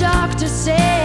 doctor said